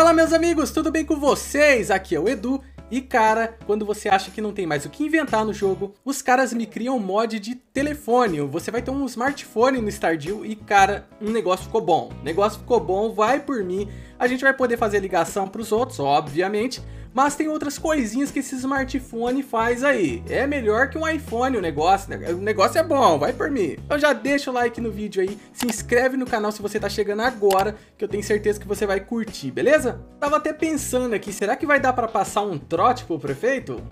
Fala meus amigos, tudo bem com vocês? Aqui é o Edu e cara, quando você acha que não tem mais o que inventar no jogo, os caras me criam um mod de telefone. Você vai ter um smartphone no Stardew e cara, um negócio ficou bom. O negócio ficou bom, vai por mim. A gente vai poder fazer ligação para os outros, obviamente, mas tem outras coisinhas que esse smartphone faz aí. É melhor que um iPhone o negócio, né? O negócio é bom, vai por mim. Então já deixa o like no vídeo aí, se inscreve no canal se você tá chegando agora, que eu tenho certeza que você vai curtir, beleza? Tava até pensando aqui, será que vai dar pra passar um trote pro prefeito?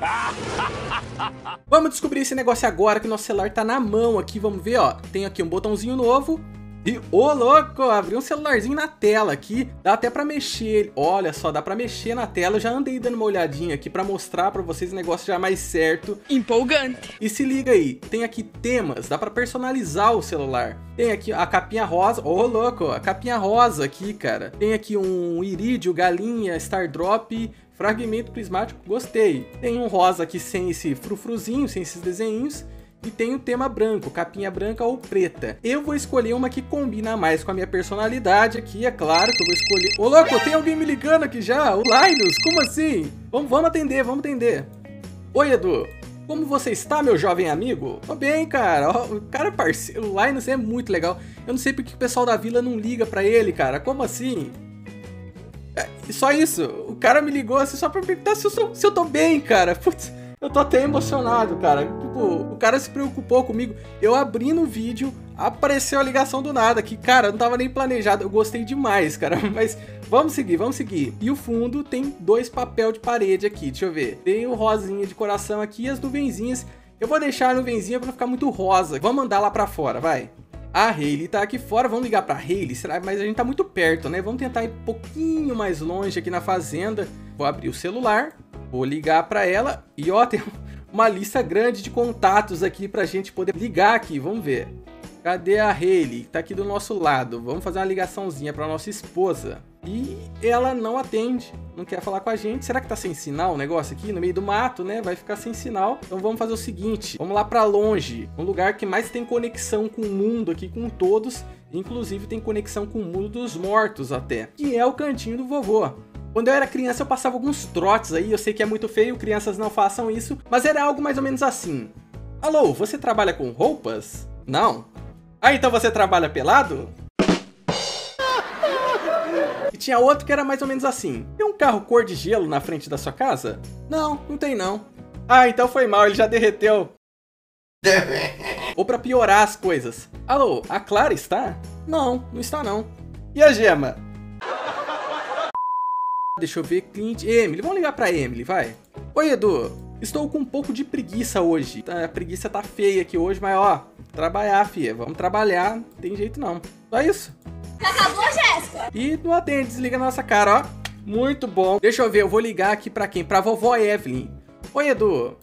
Vamos descobrir esse negócio agora que nosso celular tá na mão aqui, vamos ver, ó. Tem aqui um botãozinho novo, e, ô louco, abri um celularzinho na tela aqui, dá até pra mexer, olha só, dá pra mexer na tela, eu já andei dando uma olhadinha aqui pra mostrar pra vocês o negócio já mais certo. Empolgante. E se liga aí, tem aqui temas, dá pra personalizar o celular. Tem aqui a capinha rosa, ô louco, a capinha rosa aqui, cara. Tem aqui um irídio, galinha, stardrop, fragmento prismático, gostei. Tem um rosa aqui sem esse frufruzinho, sem esses desenhos e tem o tema branco, capinha branca ou preta. Eu vou escolher uma que combina mais com a minha personalidade aqui, é claro que eu vou escolher... Ô louco, tem alguém me ligando aqui já? O Linus, como assim? Vamos, vamos atender, vamos atender. Oi, Edu. Como você está, meu jovem amigo? Tô bem, cara. O cara parceiro, o Linus é muito legal. Eu não sei porque o pessoal da vila não liga pra ele, cara. Como assim? É, só isso. O cara me ligou assim só pra perguntar se eu, sou, se eu tô bem, cara. Putz... Eu tô até emocionado, cara. Tipo, o cara se preocupou comigo. Eu abri no vídeo, apareceu a ligação do nada, que, cara, não tava nem planejado. Eu gostei demais, cara. Mas vamos seguir, vamos seguir. E o fundo tem dois papel de parede aqui, deixa eu ver. Tem o rosinha de coração aqui e as nuvenzinhas. Eu vou deixar a nuvenzinha pra ficar muito rosa. Vamos mandar lá pra fora, vai. A Hayley tá aqui fora, vamos ligar pra Hayley, será? Mas a gente tá muito perto, né? Vamos tentar ir um pouquinho mais longe aqui na fazenda. Vou abrir o celular. Vou ligar para ela e ó, tem uma lista grande de contatos aqui pra gente poder ligar aqui, vamos ver. Cadê a Hayley? Tá aqui do nosso lado. Vamos fazer uma ligaçãozinha para nossa esposa. E ela não atende, não quer falar com a gente. Será que tá sem sinal o negócio aqui? No meio do mato, né? Vai ficar sem sinal. Então vamos fazer o seguinte, vamos lá para longe. Um lugar que mais tem conexão com o mundo aqui, com todos. Inclusive tem conexão com o mundo dos mortos até. Que é o cantinho do vovô. Quando eu era criança eu passava alguns trotes aí, eu sei que é muito feio, crianças não façam isso, mas era algo mais ou menos assim. Alô, você trabalha com roupas? Não. Ah, então você trabalha pelado? E tinha outro que era mais ou menos assim. Tem um carro cor de gelo na frente da sua casa? Não, não tem não. Ah, então foi mal, ele já derreteu. Ou para piorar as coisas. Alô, a Clara está? Não, não está não. E a Gema? Deixa eu ver, Clint. Emily, vamos ligar pra Emily, vai. Oi, Edu. Estou com um pouco de preguiça hoje. Tá, a preguiça tá feia aqui hoje, mas ó, trabalhar, fia. Vamos trabalhar, não tem jeito não. Só isso. Acabou, Jéssica? E não atende, desliga na nossa cara, ó. Muito bom. Deixa eu ver, eu vou ligar aqui pra quem? Pra vovó Evelyn. Oi, Edu.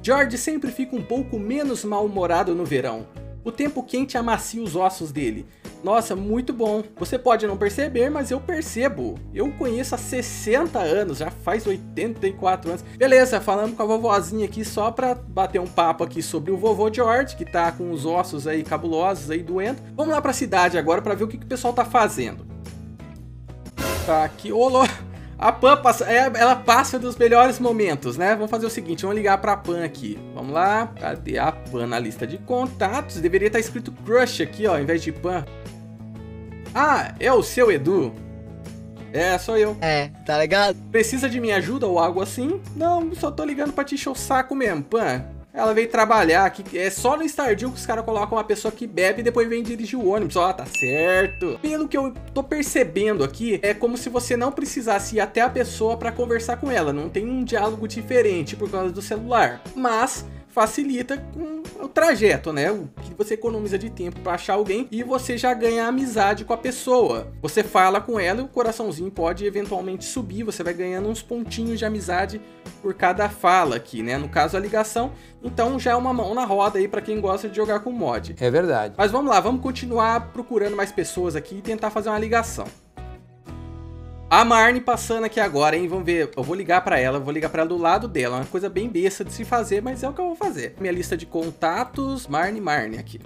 George sempre fica um pouco menos mal-humorado no verão. O tempo quente amacia os ossos dele. Nossa, muito bom. Você pode não perceber, mas eu percebo. Eu conheço há 60 anos, já faz 84 anos. Beleza, falando com a vovozinha aqui só pra bater um papo aqui sobre o vovô George, que tá com os ossos aí cabulosos aí doendo. Vamos lá pra cidade agora pra ver o que, que o pessoal tá fazendo. Tá aqui, olô. A Pan passa, é, ela passa dos melhores momentos, né? Vamos fazer o seguinte, vamos ligar pra Pan aqui. Vamos lá, cadê a Pan na lista de contatos? Deveria estar escrito Crush aqui, ó, ao invés de Pan. Ah, é o seu Edu? É, sou eu. É, tá ligado? Precisa de minha ajuda ou algo assim? Não, só tô ligando pra te encher o saco mesmo, Pan. Ela veio trabalhar aqui. É só no Stardew que os caras colocam uma pessoa que bebe e depois vem dirigir o ônibus. Ó, tá certo. Pelo que eu tô percebendo aqui, é como se você não precisasse ir até a pessoa para conversar com ela. Não tem um diálogo diferente por causa do celular. Mas facilita com o trajeto, né? O que você economiza de tempo para achar alguém e você já ganha amizade com a pessoa. Você fala com ela e o coraçãozinho pode eventualmente subir, você vai ganhando uns pontinhos de amizade por cada fala aqui, né? No caso a ligação, então já é uma mão na roda aí para quem gosta de jogar com mod. É verdade. Mas vamos lá, vamos continuar procurando mais pessoas aqui e tentar fazer uma ligação. A Marne passando aqui agora, hein? Vamos ver. Eu vou ligar pra ela, vou ligar pra ela do lado dela. Uma coisa bem besta de se fazer, mas é o que eu vou fazer. Minha lista de contatos, Marne, Marne aqui.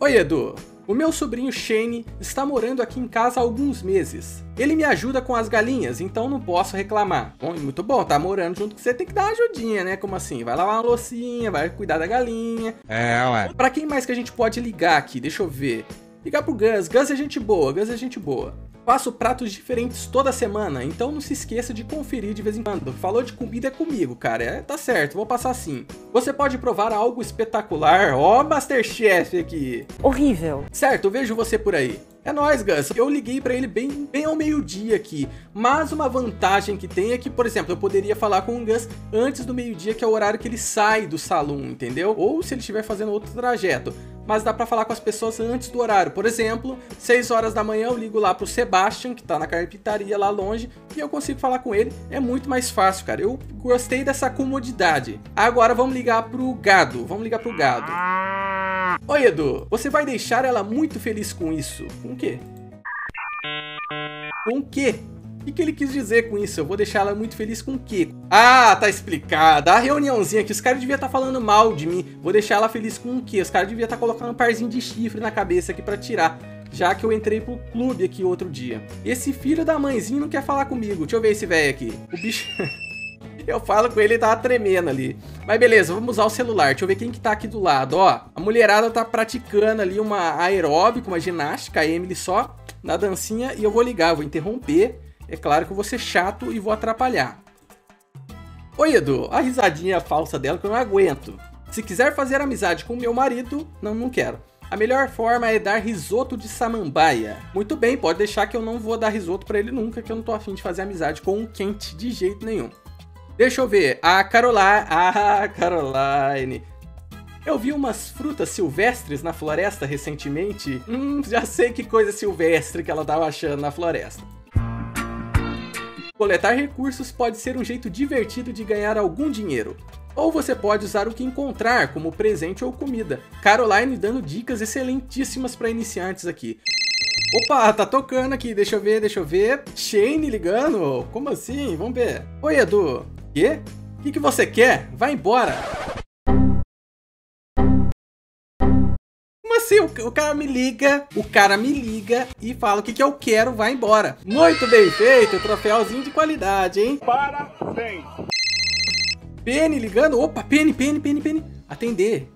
Oi, Edu. O meu sobrinho Shane está morando aqui em casa há alguns meses. Ele me ajuda com as galinhas, então não posso reclamar. Bom, muito bom, tá morando junto com você, tem que dar uma ajudinha, né? Como assim? Vai lavar uma loucinha, vai cuidar da galinha. É, ué. Pra quem mais que a gente pode ligar aqui? Deixa eu ver. Ligar pro Gus. Gus é gente boa, Gus é gente boa. Faço pratos diferentes toda semana, então não se esqueça de conferir de vez em quando. Falou de comida é comigo, cara. É, tá certo, vou passar assim. Você pode provar algo espetacular. Ó, oh, Masterchef aqui. Horrível. Certo, vejo você por aí. É nóis, Gus. Eu liguei para ele bem, bem ao meio-dia aqui. Mas uma vantagem que tem é que, por exemplo, eu poderia falar com o Gus antes do meio-dia, que é o horário que ele sai do salão, entendeu? Ou se ele estiver fazendo outro trajeto. Mas dá para falar com as pessoas antes do horário. Por exemplo, 6 horas da manhã eu ligo lá pro Sebastian, que tá na carpintaria lá longe, e eu consigo falar com ele. É muito mais fácil, cara. Eu gostei dessa comodidade. Agora vamos ligar pro gado. Vamos ligar pro gado. Oi, Edu. Você vai deixar ela muito feliz com isso. Com o quê? Com o quê? O que, que ele quis dizer com isso? Eu vou deixar ela muito feliz com o quê? Ah, tá explicado. A reuniãozinha aqui, os caras deviam estar tá falando mal de mim. Vou deixar ela feliz com o quê? Os caras deviam estar tá colocando um parzinho de chifre na cabeça aqui pra tirar. Já que eu entrei pro clube aqui outro dia. Esse filho da mãezinha não quer falar comigo. Deixa eu ver esse velho aqui. O bicho... Eu falo com ele e tava tremendo ali. Mas beleza, vamos usar o celular. Deixa eu ver quem que tá aqui do lado, ó. A mulherada tá praticando ali uma aeróbica, uma ginástica, a Emily só na dancinha. E eu vou ligar, vou interromper. É claro que eu vou ser chato e vou atrapalhar. Oi, Edu. A risadinha falsa dela que eu não aguento. Se quiser fazer amizade com meu marido, não, não quero. A melhor forma é dar risoto de samambaia. Muito bem, pode deixar que eu não vou dar risoto para ele nunca, que eu não tô afim de fazer amizade com um quente de jeito nenhum. Deixa eu ver. A Caroline. Ah, Caroline. Eu vi umas frutas silvestres na floresta recentemente. Hum, já sei que coisa silvestre que ela tava achando na floresta. Coletar recursos pode ser um jeito divertido de ganhar algum dinheiro. Ou você pode usar o que encontrar como presente ou comida. Caroline dando dicas excelentíssimas para iniciantes aqui. Opa, tá tocando aqui, deixa eu ver, deixa eu ver. Shane ligando? Como assim? Vamos ver. Oi, Edu. Quê? O que, que você quer? Vai embora! Assim? O, o, cara me liga, o cara me liga e fala o que, que eu quero, vai embora. Muito bem feito, troféuzinho de qualidade, hein? Parabéns! Penny ligando. Opa, Penny, Penny, Penny, Penny. Atender.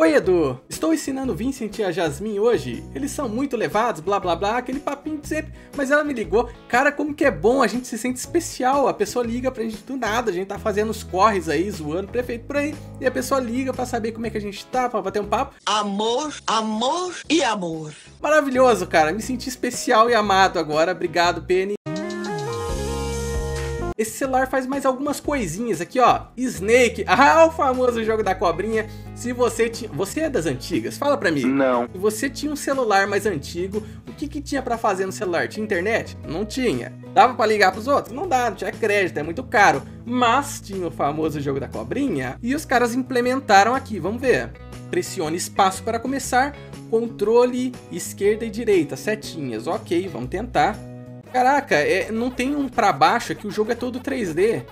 Oi, Edu. Estou ensinando Vincent e a Jasmine hoje. Eles são muito levados, blá blá blá, aquele papinho de sempre. Mas ela me ligou. Cara, como que é bom, a gente se sente especial. A pessoa liga pra gente do nada. A gente tá fazendo os corres aí, zoando prefeito por aí. E a pessoa liga pra saber como é que a gente tá, pra bater um papo. Amor, amor e amor. Maravilhoso, cara. Me senti especial e amado agora. Obrigado, Penny. Esse celular faz mais algumas coisinhas aqui, ó. Snake, ah, o famoso jogo da cobrinha. Se você tinha... Você é das antigas? Fala pra mim. Não. Se você tinha um celular mais antigo, o que que tinha pra fazer no celular? Tinha internet? Não tinha. Dava pra ligar pros outros? Não dá, não tinha crédito, é muito caro. Mas tinha o famoso jogo da cobrinha e os caras implementaram aqui, vamos ver. Pressione espaço para começar, controle esquerda e direita, setinhas. Ok, vamos tentar. Caraca, é, não tem um pra baixo aqui, o jogo é todo 3D.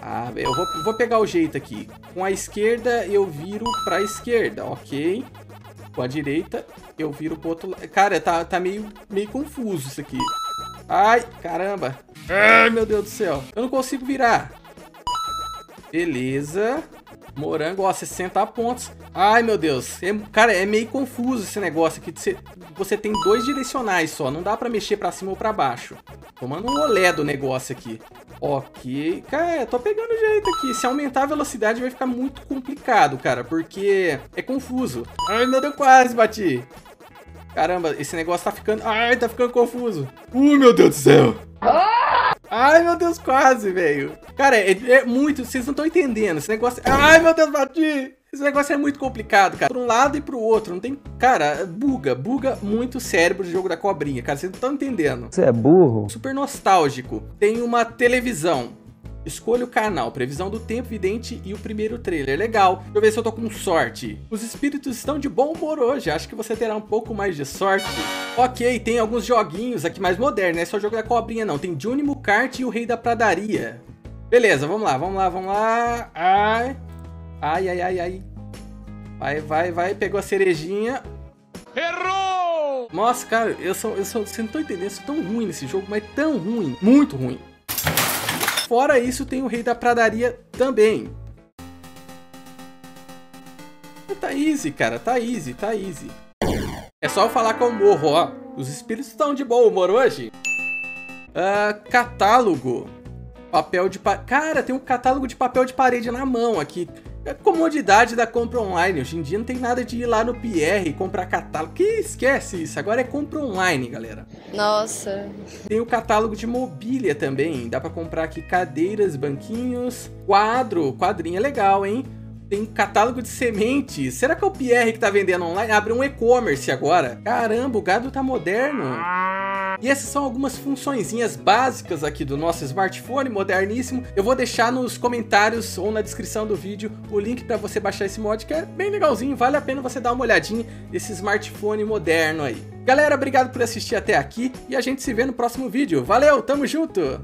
Ah, eu vou, vou pegar o jeito aqui. Com a esquerda eu viro pra esquerda, ok. Com a direita eu viro pro outro lado. Cara, tá, tá meio, meio confuso isso aqui. Ai, caramba. Ai, meu Deus do céu. Eu não consigo virar. Beleza. Morango, ó, 60 pontos. Ai, meu Deus. É, cara, é meio confuso esse negócio aqui. Você, você tem dois direcionais só. Não dá pra mexer pra cima ou pra baixo. Tomando um olé do negócio aqui. Ok. Cara, tô pegando jeito aqui. Se aumentar a velocidade vai ficar muito complicado, cara. Porque é confuso. Ai, meu Deus, quase bati. Caramba, esse negócio tá ficando... Ai, tá ficando confuso. Uh, meu Deus do céu. Ai, meu Deus, quase, velho. Cara, é, é, muito... Vocês não estão entendendo. Esse negócio... Ai, meu Deus, bati. Esse negócio é muito complicado, cara. Pra um lado e pro outro. Não tem... Cara, buga. Buga muito o cérebro do jogo da cobrinha, cara. Vocês não estão entendendo. Você é burro? Super nostálgico. Tem uma televisão. Escolha o canal, previsão do tempo vidente e o primeiro trailer. Legal. Deixa eu ver se eu tô com sorte. Os espíritos estão de bom humor hoje. Acho que você terá um pouco mais de sorte. Ok, tem alguns joguinhos aqui mais modernos. Não é só jogo da cobrinha, não. Tem Junimu Kart e o Rei da Pradaria. Beleza, vamos lá, vamos lá, vamos lá. Ai. Ai, ai, ai, ai. Vai, vai, vai. Pegou a cerejinha. Errou! Nossa, cara, eu sou, eu sou, você não tô entendendo, eu sou tão ruim nesse jogo, mas tão ruim, muito ruim. Fora isso, tem o Rei da Pradaria também. Tá easy, cara, tá easy, tá easy. É só eu falar que eu morro, ó. Os espíritos estão de bom humor hoje. Uh, catálogo. Papel de... Pa... Cara, tem um catálogo de papel de parede na mão aqui. É comodidade da compra online. Hoje em dia não tem nada de ir lá no PR e comprar catálogo. Que esquece isso. Agora é compra online, galera. Nossa. Tem o catálogo de mobília também. Dá para comprar aqui cadeiras, banquinhos, quadro. Quadrinho é legal, hein? Tem catálogo de sementes. Será que é o Pierre que tá vendendo online? Abre um e-commerce agora. Caramba, o gado tá moderno. E essas são algumas funçõezinhas básicas aqui do nosso smartphone moderníssimo. Eu vou deixar nos comentários ou na descrição do vídeo o link para você baixar esse mod que é bem legalzinho. Vale a pena você dar uma olhadinha nesse smartphone moderno aí. Galera, obrigado por assistir até aqui e a gente se vê no próximo vídeo. Valeu, tamo junto!